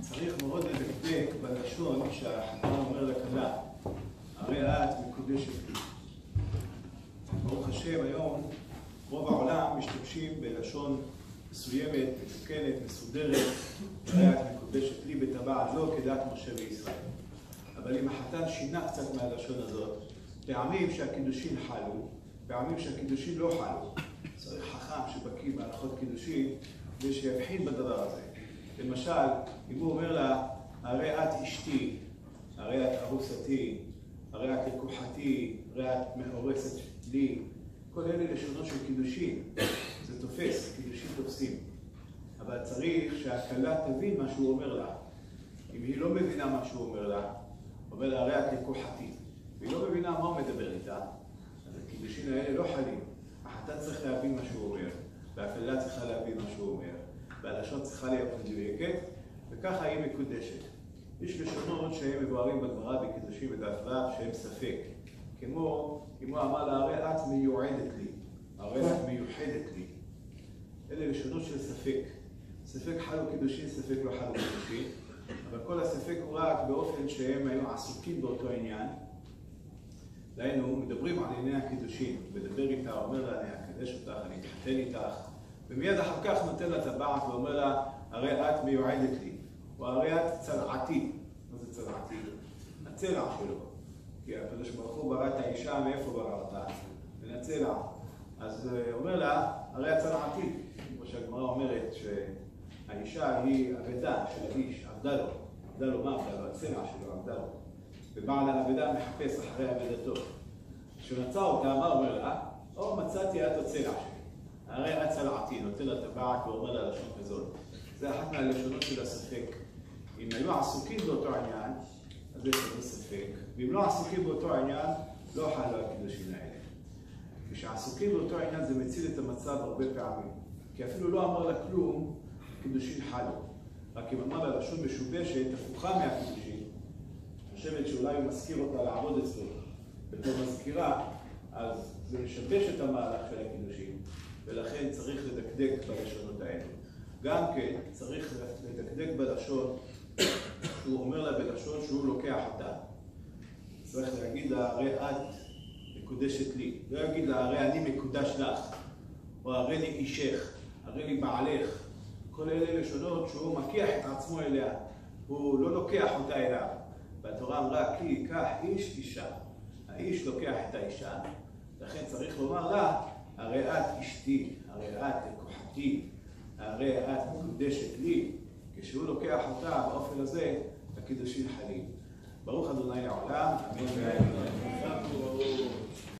צריך מאוד לדקדק בלשון שהחתן אומר לכלה, הרי את מקודשת לי. ברוך השם, היום רוב העולם משתמשים בלשון מסוימת, מתוקנת, מסודרת, הרי את מקודשת לי בטבעת זו כדת משה וישראל. אבל אם החתן שינה קצת מהלשון הזאת, פעמים שהקידושין חלו, פעמים שהקידושין לא חלו. צריך חכם שבקיא בהלכות קידושין ושיבחין בדבר הזה. למשל, אם הוא אומר לה, הרי את אשתי, הרי את ארוסתי, הרי את לקוחתי, הרי את מאורסת לי, כל אלה לשונות של קידושין, זה תופס, קידושין תופסים. אבל צריך שהכלה תבין מה שהוא אומר לה. אם היא לא מבינה מה שהוא אומר לה, אומר לה, הרי את לקוחתי, והיא לא מבינה מה הוא מדבר איתה, אז הקידושין האלה לא חלים. החתן צריך להבין מה שהוא אומר, והכלה צריכה להבין מה שהוא אומר. והלשון צריכה להיות מדויקת, וככה היא מקודשת. יש לשונות שהם מבוארים בגמרא בקידושים בדף ו' שהם ספק. כמו הוא אמר לה, הרי את מיועדת לי, הרי את מיוחדת לי. אלה לשונות של ספק. ספק חלו קידושין, ספק לא חלו קידושין, אבל כל הספק הוא רק באופן שהם היו עסוקים באותו עניין. דהיינו, מדברים על ענייני הקידושין, מדבר איתה, אומר לה, אקדש אותך, אני אתחתן איתך, ומיד אחר כך נותן לה טבעת ואומר לה, הרי את מיועדת לי, או הרי את צלעתי. מה זה צלעתי? הצלע שלו. כי הקדוש ברוך הוא ברא את האישה, מאיפה ברא אותה? מן הצלע. אז הוא אומר לה, הרי את צלעתי. כמו שהגמרא אומרת שהאישה היא אבדה של האיש, עבדה לו. עבדה לו מה עבדה לו? הצלע שלו עבדה לו. ובעל האבדה מחפש אחרי אבדתו. כשמצא אותה, מה אומר לה? או מצאתי את הצלע שלי. הרי את צלעתי, נותן לה טבעת ואומר לה לשון כזאת. זה אחת מהלשונות של הספק. אם היו עסוקים באותו עניין, אז יש לנו ספק. ואם לא עסוקים באותו עניין, לא חלו הקידושים האלה. כשעסוקים באותו עניין זה מציל את המצב הרבה פעמים. כי אפילו לא אמר לה כלום, הקידושים חלו. רק אם אמר לה לשון משובשת, הפוכה מהקידושים, חושבת שאולי הוא מזכיר אותה לעבוד אצלו בתור מזכירה, אז זה משבש את המהלך של הקידושים. ולכן צריך לדקדק בלשונות האלה. גם כן צריך לדקדק בלשון, הוא אומר לה בלשון שהוא לוקח אותה. צריך להגיד לה, הרי את מקודשת לי. לא יגיד לה, הרי אני מקודש לך, או הרי לי אישך, הרי לי בעלך. כל אלה לשונות שהוא מקיח את עצמו אליה, הוא לא לוקח אותה אליו. והתורה אמרה, כי ייקח איש אישה. האיש לוקח את האישה, ולכן צריך לומר לה, הרי את אשתי, הרי את כוחתי, הרי את מקודשת לי, כשהוא לוקח אותה באופן הזה הקידושים חלים. ברוך אדוני העולם, אמן ואמן.